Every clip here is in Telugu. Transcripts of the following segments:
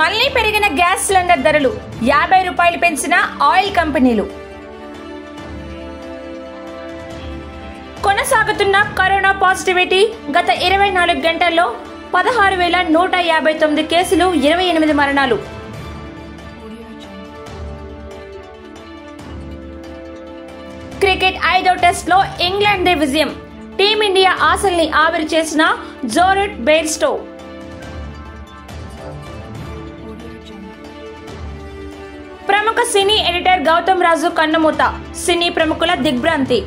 మళ్ళీ పెరిగిన గ్యాస్ సిలిండర్ ధరలు యాభై రూపాయలు పెంచిన ఆయిల్ కంపెనీలు. కొనసాగుతున్న కరోనా పాజిటివిటీ గత ఇరవై నాలుగు గంటల్లో పదహారు వేల నూట యాభై తొమ్మిది కేసులు ఇరవై ఎనిమిది మరణాలు. క్రికెట్ ఐదో టెస్ట్లో ఇంగ్లాండ్ దే విజయం. టీమిండియా ఆశల్ని ఆవిరి చేసిన జోరెట్ బెయిర్స్టో. ప్రముఖ సినీ ఎడిటర్ గౌతమ్ రాజు కన్నమూత సినీ ప్రముఖుల దిగ్భ్రాంతి.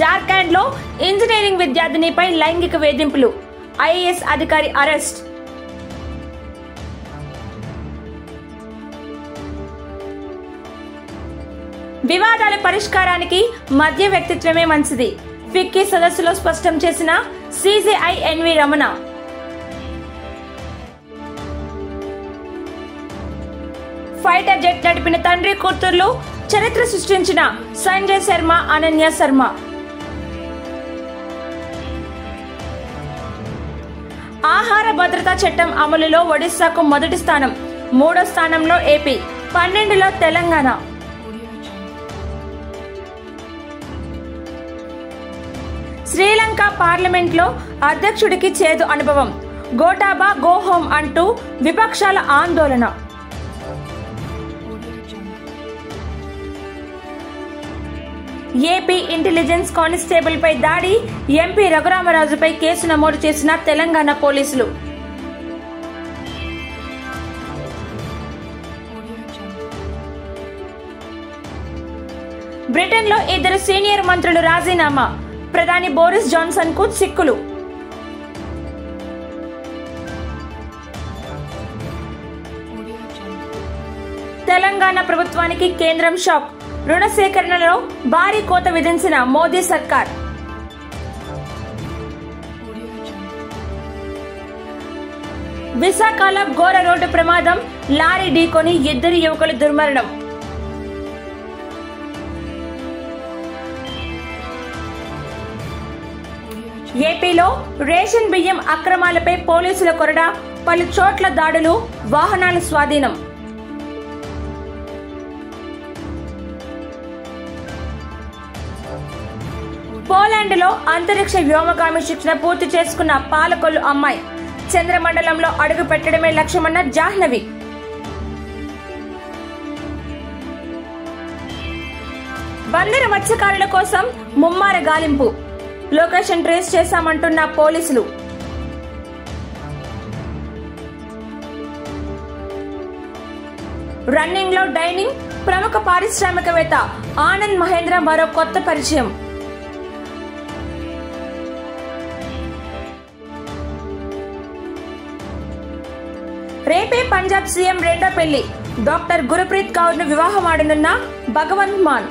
జార్ఖండ్లో ఇంజనీరింగ్ విద్యార్థినిపై లైంగిక వేధింపులు ఐఏఎస్ అధికారి అరెస్ట్. వివాదాల పరిష్కారానికి మధ్య వ్యక్తిత్వమే మంచిది. ఫిక్కీ సదస్సులో స్పష్టం చేసిన CJI NV Ramana. Fighter jet నడిపిన తండ్రి కూతుర్లు చరిత్ర సృష్టించిన సంజయ్ శర్మ అనన్య శర్మ. ఆహార భద్రతా చట్టం అమలులో ఒడిశాకు మొదటి స్థానం మూడో స్థానంలో ఏపీ పన్నెండులో తెలంగాణ. శ్రీలంక పార్లమెంట్లో అధ్యక్షుడికి చేదు అనుభవం గోటాబా గో హోమ్ అంటూ విపక్షాల ఆందోళన. ఏపీ ఇంటెలిజెన్స్ కానిస్టేబుల్ పై దాడి ఎంపీ రఘురామరాజుపై కేసు నమోదు చేసిన తెలంగాణ పోలీసులు. బ్రిటన్లో ఇద్దరు సీనియర్ మంత్రులు రాజీనామా. ప్రధాని బోరిస్ జాన్సన్కు చిక్కులు తెలంగాణ ప్రభుత్వానికి కేంద్రం షాక్. రుణ సేకరణలో భారీ కోత విధించిన మోదీ సర్కార్. విశాఖలో ఘోర రోడ్డు ప్రమాదం లారీ ఢీకొని ఇద్దరు యువకులు దుర్మరణం. ఏపీలో రేషన్ బియ్యం అక్రమాలపై పోలీసుల కొరడా పలు చోట్ల దాడులు వాహనాల స్వాధీనం. పోలాండ్లో అంతరిక్ష వ్యోమగామి శిక్షణ పూర్తి చేసుకున్న పాలకొల్లు అమ్మాయి చంద్రమండలంలో అడుగు పెట్టడమే లక్ష్యమన్న జాహ్నవి. బందర మత్స్యకారుల కోసం ముమ్మార గాలింపు. లొకేషన్ ట్రేస్ చేశామంటున్న పోలీసులు. రన్నింగ్లో డైనింగ్ ప్రముఖ పారిశ్రామికవేత్త ఆనంద్ మహేంద్ర మరో కొత్త పరిచయం. రేపే పంజాబ్ సీఎం రెండో పెళ్ళి డాక్టర్ గురుప్రీత్ కౌర్ను వివాహమాడనున్న భగవంత్ మాన్.